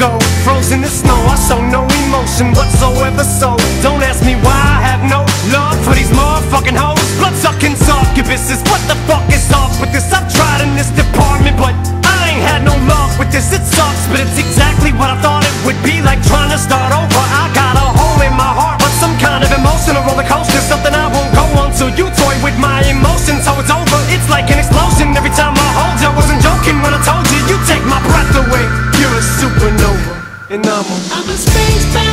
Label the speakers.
Speaker 1: chosen to go. Frozen in snow, I show no emotion whatsoever. So don't ask me why I have no love for these motherfucking hoes. Blood sucking succubuses. What the fuck is up with this? I've tried in this department, but I ain't had no luck with this. It sucks, but it's exactly what I thought it would be like trying to start over. I got and I'm a
Speaker 2: I'm a space